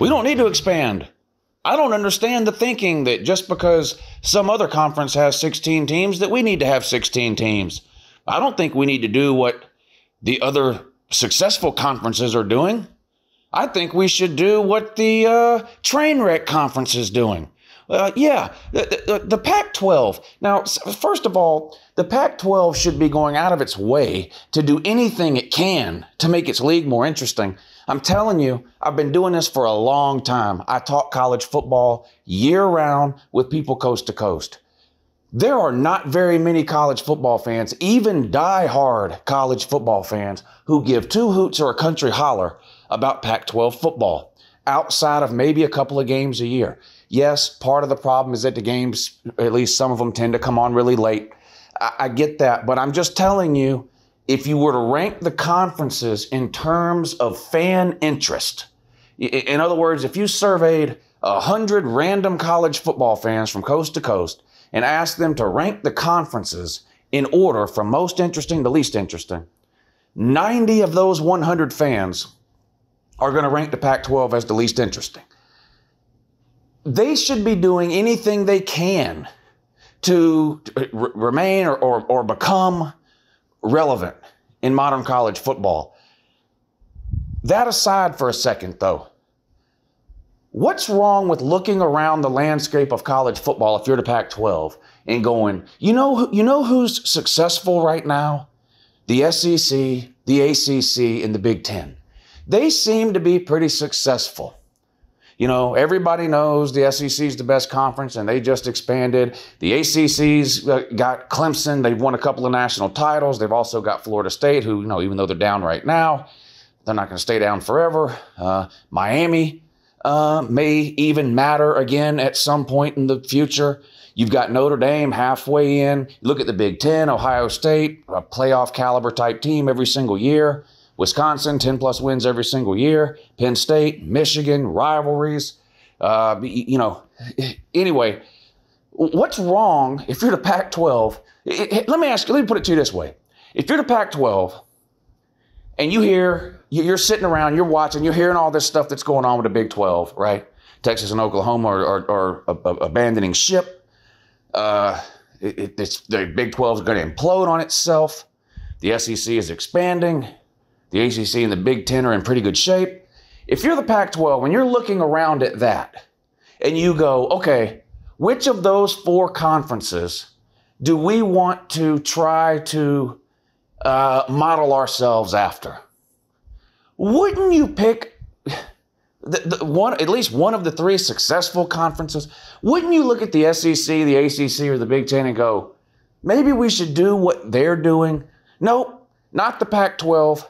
We don't need to expand. I don't understand the thinking that just because some other conference has 16 teams, that we need to have 16 teams. I don't think we need to do what the other successful conferences are doing. I think we should do what the uh, train wreck conference is doing. Uh, yeah, the, the, the Pac 12. Now, first of all, the Pac 12 should be going out of its way to do anything it can to make its league more interesting. I'm telling you, I've been doing this for a long time. I talk college football year round with people coast to coast. There are not very many college football fans, even die-hard college football fans, who give two hoots or a country holler about Pac 12 football outside of maybe a couple of games a year. Yes, part of the problem is that the games, at least some of them, tend to come on really late. I, I get that, but I'm just telling you, if you were to rank the conferences in terms of fan interest, in other words, if you surveyed 100 random college football fans from coast to coast and asked them to rank the conferences in order from most interesting to least interesting, 90 of those 100 fans are going to rank the Pac 12 as the least interesting they should be doing anything they can to r- remain or, or, or become relevant in modern college football. That aside for a second, though, what's wrong with looking around the landscape of college football if you're the Pac 12 and going, you know, you know who's successful right now? The SEC, the ACC, and the Big Ten. They seem to be pretty successful. You know, everybody knows the SEC is the best conference and they just expanded. The ACC's got Clemson. They've won a couple of national titles. They've also got Florida State, who, you know, even though they're down right now, they're not going to stay down forever. Uh, Miami uh, may even matter again at some point in the future. You've got Notre Dame halfway in. Look at the Big Ten, Ohio State, a playoff caliber type team every single year. Wisconsin, 10 plus wins every single year. Penn State, Michigan, rivalries. Uh, you know, anyway, what's wrong if you're the Pac 12? Let me ask you, let me put it to you this way. If you're the Pac 12 and you hear, you're sitting around, you're watching, you're hearing all this stuff that's going on with the Big 12, right? Texas and Oklahoma are, are, are abandoning ship. Uh, it, the Big 12 is going to implode on itself. The SEC is expanding. The ACC and the Big Ten are in pretty good shape. If you're the Pac 12, when you're looking around at that and you go, okay, which of those four conferences do we want to try to uh, model ourselves after? Wouldn't you pick the, the one, at least one of the three successful conferences? Wouldn't you look at the SEC, the ACC, or the Big Ten and go, maybe we should do what they're doing? Nope, not the Pac 12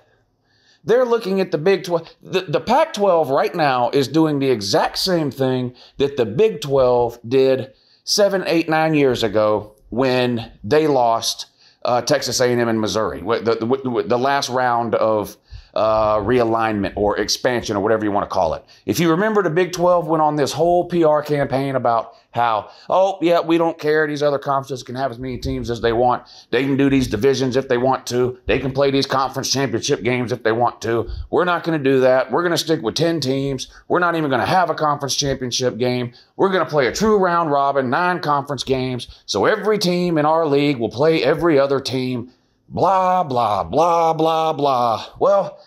they're looking at the Big 12. The, the Pac 12 right now is doing the exact same thing that the Big 12 did seven, eight, nine years ago when they lost uh, Texas A&M and Missouri, the, the, the last round of uh, realignment or expansion or whatever you want to call it. If you remember, the Big 12 went on this whole PR campaign about how, oh, yeah, we don't care. These other conferences can have as many teams as they want. They can do these divisions if they want to. They can play these conference championship games if they want to. We're not going to do that. We're going to stick with 10 teams. We're not even going to have a conference championship game. We're going to play a true round robin, nine conference games. So every team in our league will play every other team Blah, blah, blah, blah, blah. Well,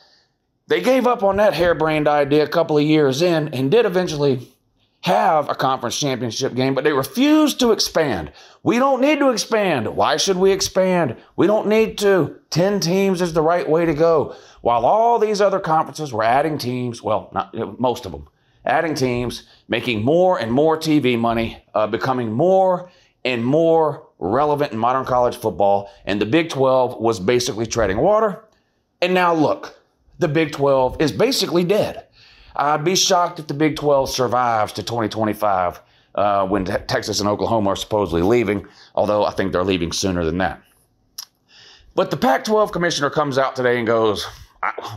they gave up on that harebrained idea a couple of years in and did eventually have a conference championship game, but they refused to expand. We don't need to expand. Why should we expand? We don't need to. 10 teams is the right way to go. While all these other conferences were adding teams, well, not most of them, adding teams, making more and more TV money, uh, becoming more and more relevant in modern college football. And the Big 12 was basically treading water. And now look, the Big 12 is basically dead. I'd be shocked if the Big 12 survives to 2025 uh, when te- Texas and Oklahoma are supposedly leaving, although I think they're leaving sooner than that. But the Pac 12 commissioner comes out today and goes,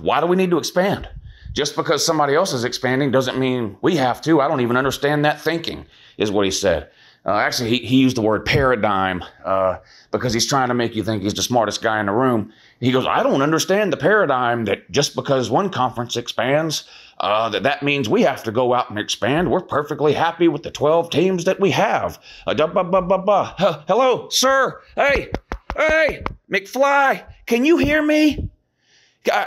Why do we need to expand? Just because somebody else is expanding doesn't mean we have to. I don't even understand that thinking, is what he said. Uh, actually, he, he used the word paradigm uh, because he's trying to make you think he's the smartest guy in the room. He goes, I don't understand the paradigm that just because one conference expands, uh, that that means we have to go out and expand. We're perfectly happy with the 12 teams that we have. Uh. Hello, sir. Hey, hey, McFly, can you hear me? Uh,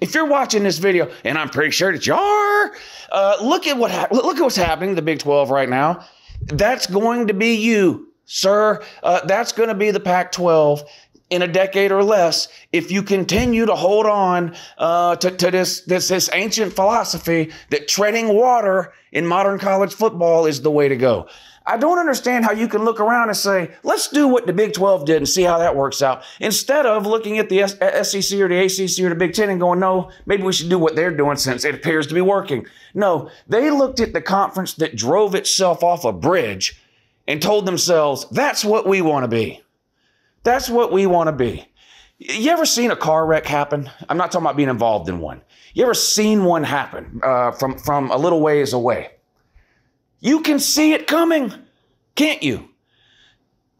if you're watching this video, and I'm pretty sure that you are, uh, look at what ha- look at what's happening in the Big 12 right now. That's going to be you, sir. Uh, that's going to be the Pac 12 in a decade or less if you continue to hold on uh, to, to this, this, this ancient philosophy that treading water in modern college football is the way to go. I don't understand how you can look around and say, let's do what the Big 12 did and see how that works out, instead of looking at the SEC or the ACC or the Big 10 and going, no, maybe we should do what they're doing since it appears to be working. No, they looked at the conference that drove itself off a bridge and told themselves, that's what we want to be. That's what we want to be. You ever seen a car wreck happen? I'm not talking about being involved in one. You ever seen one happen uh, from, from a little ways away? You can see it coming, can't you?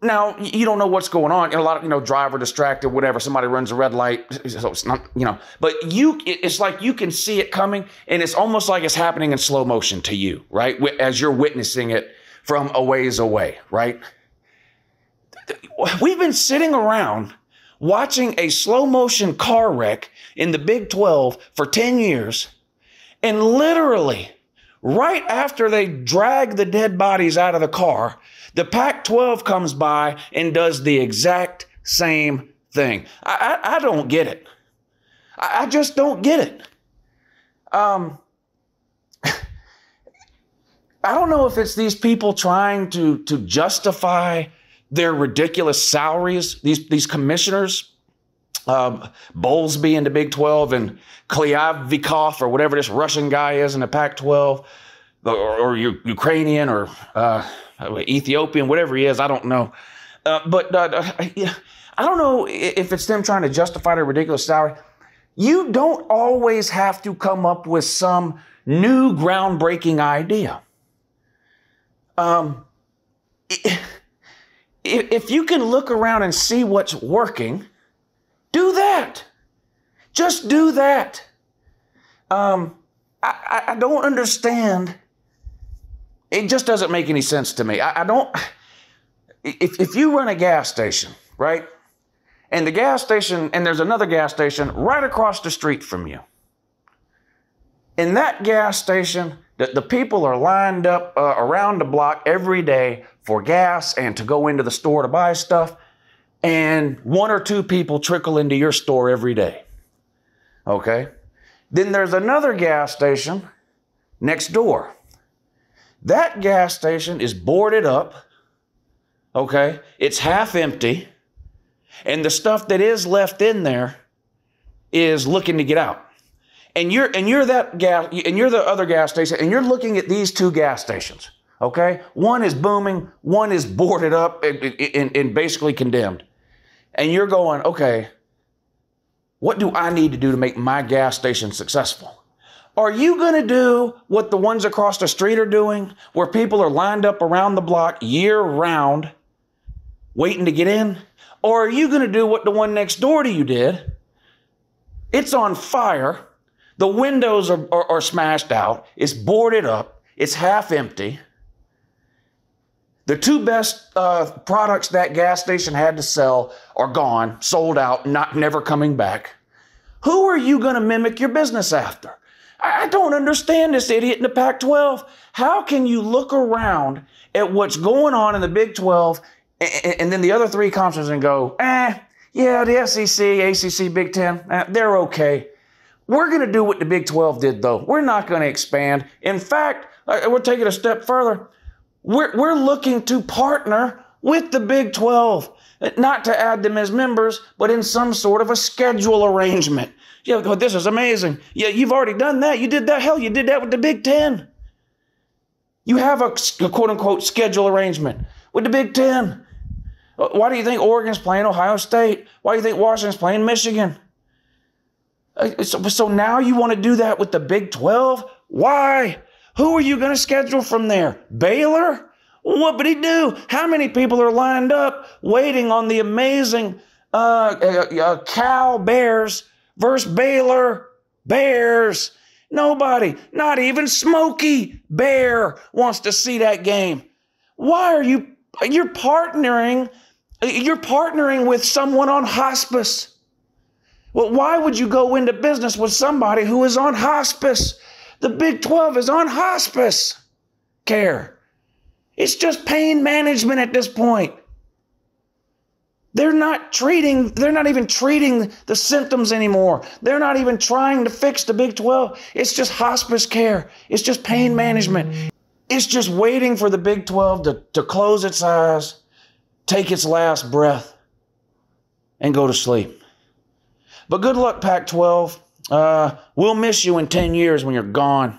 Now you don't know what's going on. a lot of you know, driver distracted, whatever. Somebody runs a red light, so it's not you know. But you, it's like you can see it coming, and it's almost like it's happening in slow motion to you, right? As you're witnessing it from a ways away, right? We've been sitting around watching a slow motion car wreck in the Big 12 for 10 years, and literally Right after they drag the dead bodies out of the car, the Pac 12 comes by and does the exact same thing. I, I, I don't get it. I, I, just don't get it. Um, I don't know if it's these people trying to, to justify their ridiculous salaries, these, these commissioners, um, Bowlesby in the Big 12 and Kliavkoff or whatever this Russian guy is in the Pac 12, or, or, Ukrainian or uh, Ethiopian, whatever he is, I don't know. Uh, but uh, I don't know if it's them trying to justify their ridiculous salary. You don't always have to come up with some new groundbreaking idea. Um, if you can look around and see what's working, that. Just do that. Um, I, I don't understand. It just doesn't make any sense to me. I, I don't. If, if you run a gas station, right? And the gas station, and there's another gas station right across the street from you. In that gas station, the, the people are lined up uh, around the block every day for gas and to go into the store to buy stuff and one or two people trickle into your store every day. Okay? Then there's another gas station next door. That gas station is boarded up. Okay? It's half empty. And the stuff that is left in there is looking to get out. And you're and you're that gas and you're the other gas station and you're looking at these two gas stations. Okay? One is booming, one is boarded up and, and, and basically condemned and you're going, okay, what do I need to do to make my gas station successful? Are you going to do what the ones across the street are doing, where people are lined up around the block year round waiting to get in? Or are you going to do what the one next door to you did? It's on fire. The windows are, are, are smashed out. It's boarded up. It's half empty. The two best uh, products that gas station had to sell are gone, sold out, not never coming back. Who are you going to mimic your business after? I don't understand this idiot in the Pac 12. How can you look around at what's going on in the Big 12 and, and then the other three conferences and go, eh, yeah, the SEC, ACC, Big 10, eh, they're okay. We're going to do what the Big 12 did, though. We're not going to expand. In fact, we're taking a step further. We're, we're looking to partner with the Big 12, not to add them as members, but in some sort of a schedule arrangement. Yeah, but this is amazing. Yeah, you've already done that. You did that. Hell, you did that with the Big 10. You have a, a quote unquote schedule arrangement with the Big 10. Uh, why do you think Oregon's playing Ohio State? Why do you think Washington's playing Michigan? Uh, so, so now you want to do that with the Big 12? Why? Who are you going to schedule from there? Baylor? What would he do? How many people are lined up waiting on the amazing uh, uh, uh, Cal Bears versus Baylor Bears? Nobody, not even Smokey Bear, wants to see that game. Why are you? You're partnering. You're partnering with someone on hospice. Well, why would you go into business with somebody who is on hospice? The Big 12 is on hospice care. It's just pain management at this point. They're not treating, they're not even treating the symptoms anymore. They're not even trying to fix the Big 12. It's just hospice care. It's just pain management. It's just waiting for the Big 12 to, to close its eyes, take its last breath, and go to sleep. But good luck, Pac 12. Uh, we'll miss you in 10 years when you're gone.